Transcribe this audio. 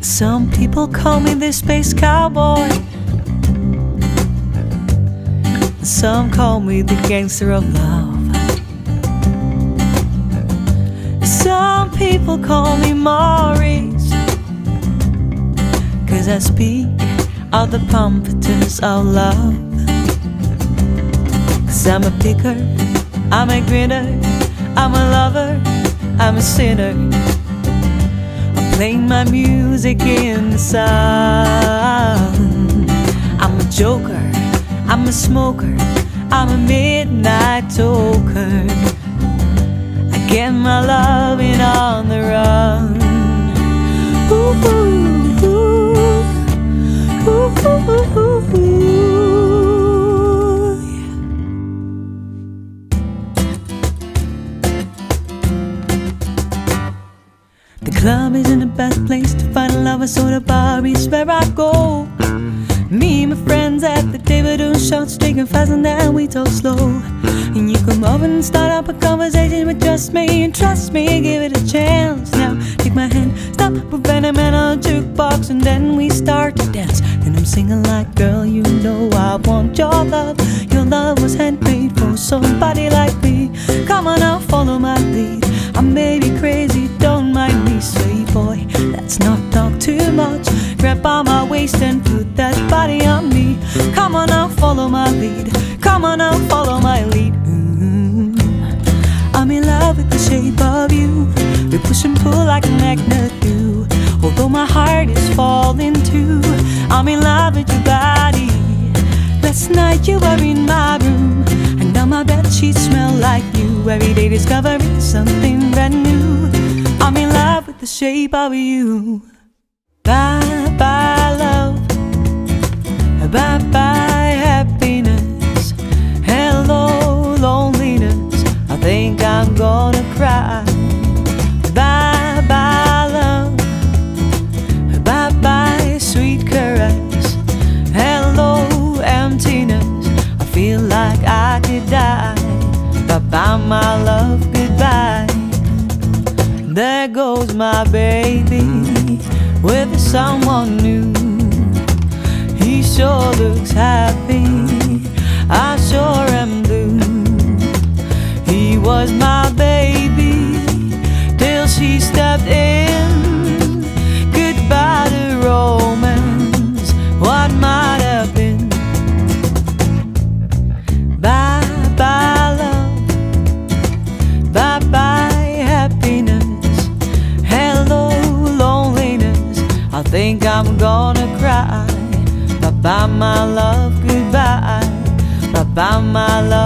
Some people call me the space cowboy. Some call me the gangster of love. Some people call me Maurice. Cause I speak of the pompatus of love. Cause I'm a picker, I'm a grinner, I'm a lover, I'm a sinner. Playing my music in the sun. I'm a joker, I'm a smoker, I'm a midnight toker. I get my love in the club isn't the best place to find a lover, so the bar is where I go. Me and my friends at the table doing shots, drinking fast, and then we talk slow. And you come over and start up a conversation with just me, and trust me, give it a chance. Now take my hand, stop, put Van the Man on a jukebox, and then we start to dance. And I'm singing like, girl, you know I want your love. Your love was handmade for somebody like me. Come on now, follow my lead. I may be crazy, much. Grab my waist and put that body on me. Come on now, follow my lead. Come on now, follow my lead. Mm. I'm in love with the shape of you. We push and pull like a magnet do. Although my heart is falling too, I'm in love with your body. Last night you were in my room, and now my bed sheets smell like you. Every day discovering something brand new. I'm in love with the shape of you. Bye bye bye happiness. Hello loneliness. I think I'm gonna cry. Bye bye love, bye bye sweet caress. Hello emptiness. I feel like I could die. Bye bye my love, goodbye. There goes my baby with someone new. Sure looks happy. I sure am blue. He was my baby till she stepped in. Goodbye to romance. What might have been. Bye bye love. Bye bye happiness. Hello loneliness. I think I'm gonna bye my love,